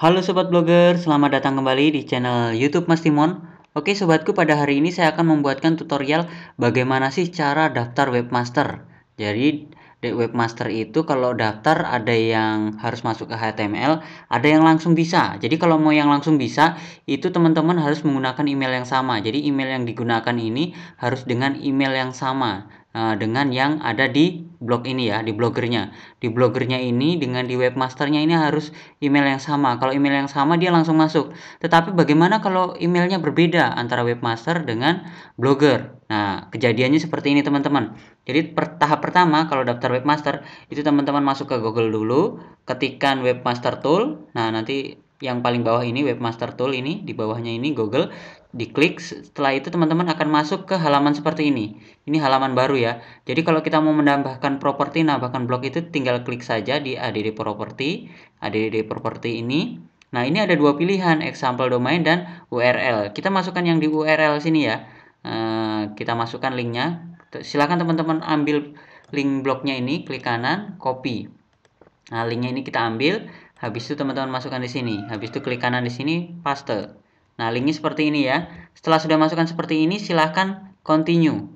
Halo Sobat Blogger, selamat datang kembali di channel YouTube Mas Timon. Oke sobatku, pada hari ini saya akan membuatkan tutorial bagaimana sih cara daftar webmaster. Jadi di webmaster itu kalau daftar ada yang harus masuk ke HTML, ada yang langsung bisa. Jadi kalau mau yang langsung bisa, itu teman-teman harus menggunakan email yang sama. Jadi email yang digunakan ini harus dengan email yang sama. Nah, dengan yang ada di blog ini ya, di blogernya. Di blogernya ini dengan di webmasternya ini harus email yang sama. Kalau email yang sama dia langsung masuk. Tetapi bagaimana kalau emailnya berbeda antara webmaster dengan blogger? Nah, kejadiannya seperti ini teman-teman. Jadi per, tahap pertama kalau daftar webmaster itu teman-teman masuk ke Google dulu, ketikkan webmaster tool. Nah, nanti yang paling bawah ini webmaster tool ini di bawahnya ini Google diklik setelah itu teman-teman akan masuk ke halaman seperti ini. Ini halaman baru ya. Jadi kalau kita mau menambahkan properti nambahkan blog itu tinggal klik saja di add property add property ini. Nah ini ada dua pilihan example domain dan URL kita masukkan yang di URL sini ya. Uh, kita masukkan linknya. Silahkan teman-teman ambil link blognya ini klik kanan copy. Nah linknya ini kita ambil Habis itu teman-teman masukkan di sini. Habis itu klik kanan di sini, paste. Nah, linknya seperti ini ya. Setelah sudah masukkan seperti ini, silahkan continue.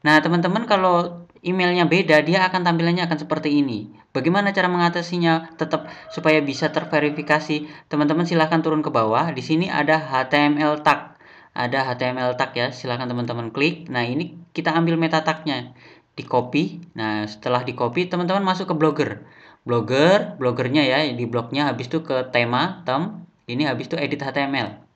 Nah, teman-teman kalau emailnya beda, dia akan tampilannya akan seperti ini. Bagaimana cara mengatasinya tetap supaya bisa terverifikasi? Teman-teman silahkan turun ke bawah. Di sini ada HTML tag. Ada HTML tag ya, silahkan teman-teman klik. Nah, ini kita ambil meta tagnya di copy. Nah, setelah di copy, teman-teman masuk ke blogger. Blogger, bloggernya ya, di blognya habis itu ke tema, tem, ini habis itu edit HTML.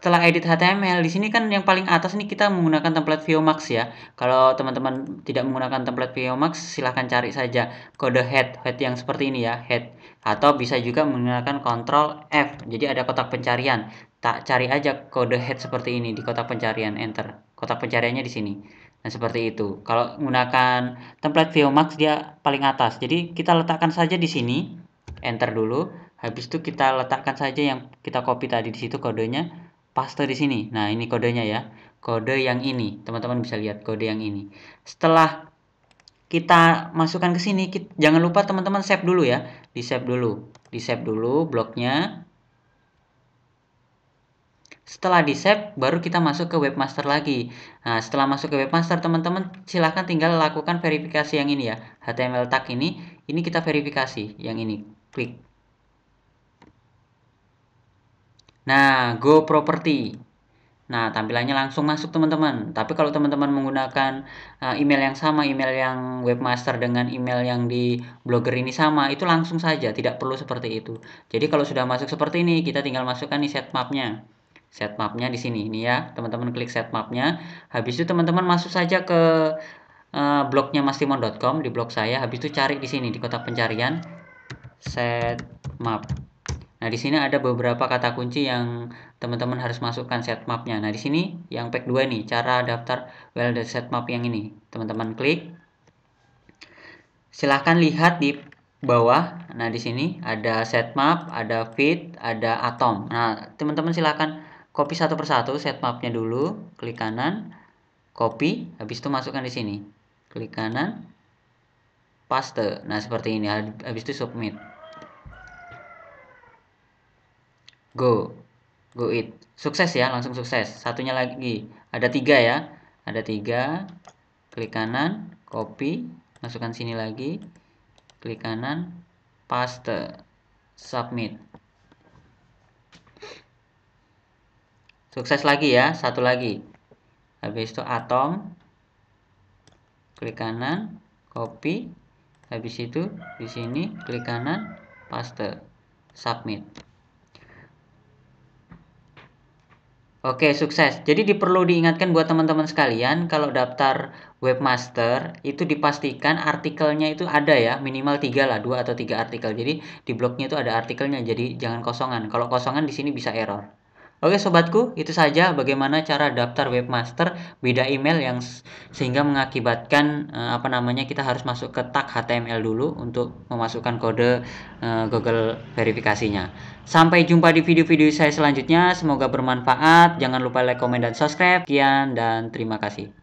Setelah edit HTML, di sini kan yang paling atas nih kita menggunakan template VioMax ya. Kalau teman-teman tidak menggunakan template VioMax, silahkan cari saja kode head, head yang seperti ini ya, head. Atau bisa juga menggunakan Ctrl F. Jadi ada kotak pencarian. Tak cari aja kode head seperti ini di kotak pencarian, enter. Kotak pencariannya di sini. Nah, seperti itu. Kalau menggunakan template VioMax dia paling atas. Jadi kita letakkan saja di sini, enter dulu. Habis itu kita letakkan saja yang kita copy tadi di situ kodenya paste di sini. Nah, ini kodenya ya. Kode yang ini. Teman-teman bisa lihat kode yang ini. Setelah kita masukkan ke sini, jangan lupa teman-teman save dulu ya. Di save dulu. Di save dulu bloknya. Setelah di save, baru kita masuk ke webmaster lagi. Nah, setelah masuk ke webmaster, teman-teman silahkan tinggal lakukan verifikasi yang ini ya. HTML tag ini, ini kita verifikasi. Yang ini, klik. Nah, Go Property. Nah, tampilannya langsung masuk teman-teman. Tapi kalau teman-teman menggunakan uh, email yang sama, email yang webmaster dengan email yang di blogger ini sama, itu langsung saja, tidak perlu seperti itu. Jadi kalau sudah masuk seperti ini, kita tinggal masukkan di mapnya. Set mapnya di sini, ini ya, teman-teman klik set mapnya. Habis itu teman-teman masuk saja ke uh, blognya mastimon.com di blog saya. Habis itu cari di sini di kotak pencarian set map. Nah, di sini ada beberapa kata kunci yang teman-teman harus masukkan set mapnya. Nah, di sini yang pack 2 nih, cara daftar well set map yang ini. Teman-teman klik. Silahkan lihat di bawah. Nah, di sini ada set map, ada feed, ada atom. Nah, teman-teman silahkan copy satu persatu set mapnya dulu, klik kanan, copy, habis itu masukkan di sini. Klik kanan, paste. Nah, seperti ini. Habis itu submit. go go it sukses ya langsung sukses satunya lagi ada tiga ya ada tiga klik kanan copy masukkan sini lagi klik kanan paste submit sukses lagi ya satu lagi habis itu atom klik kanan copy habis itu di sini klik kanan paste submit Oke, sukses. Jadi diperlu diingatkan buat teman-teman sekalian, kalau daftar webmaster itu dipastikan artikelnya itu ada ya, minimal tiga lah, dua atau tiga artikel. Jadi di blognya itu ada artikelnya, jadi jangan kosongan. Kalau kosongan di sini bisa error. Oke sobatku, itu saja bagaimana cara daftar webmaster beda email yang sehingga mengakibatkan uh, apa namanya kita harus masuk ke tag HTML dulu untuk memasukkan kode uh, Google verifikasinya. Sampai jumpa di video-video saya selanjutnya, semoga bermanfaat. Jangan lupa like, komen dan subscribe. Sekian dan terima kasih.